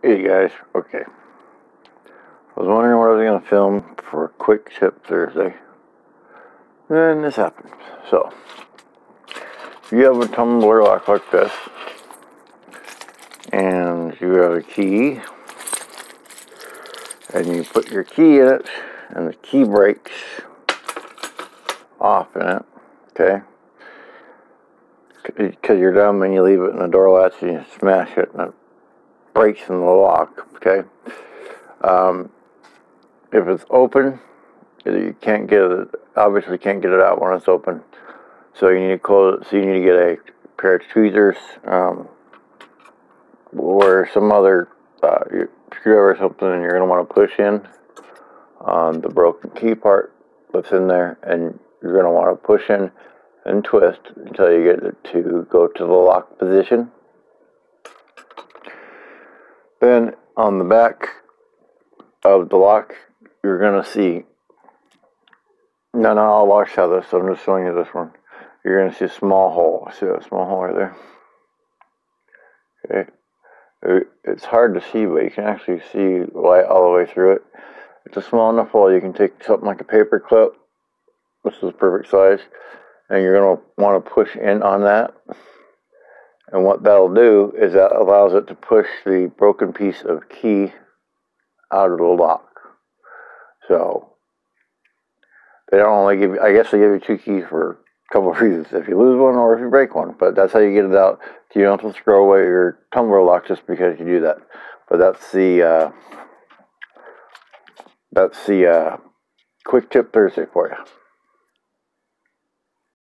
Hey guys, okay. I was wondering what I was going to film for a Quick Tip Thursday. Then this happened. So, if you have a tumbler lock like this, and you have a key, and you put your key in it, and the key breaks off in it, okay? Because you're dumb and you leave it in the door latch and you smash it and it breaks in the lock, okay? Um, if it's open, you can't get it, obviously can't get it out when it's open. So you need to close it, so you need to get a pair of tweezers, um, or some other uh, screwdriver or something and you're going to want to push in on the broken key part that's in there and you're going to want to push in and twist until you get it to go to the lock position. Then on the back of the lock, you're going to see, no, no, all locks have this, I'm just showing you this one. You're going to see a small hole. See that small hole right there? Okay. Uh, it's hard to see, but you can actually see light all the way through it. It's a small enough hole you can take something like a paper clip. This is perfect size. And you're going to want to push in on that. And what that'll do is that allows it to push the broken piece of key out of the lock. So they don't only give you, I guess they give you two keys for a couple of reasons. If you lose one or if you break one, but that's how you get it out. You don't have to throw away your tumbler lock just because you do that. But that's the uh, that's the uh, quick tip Thursday for you.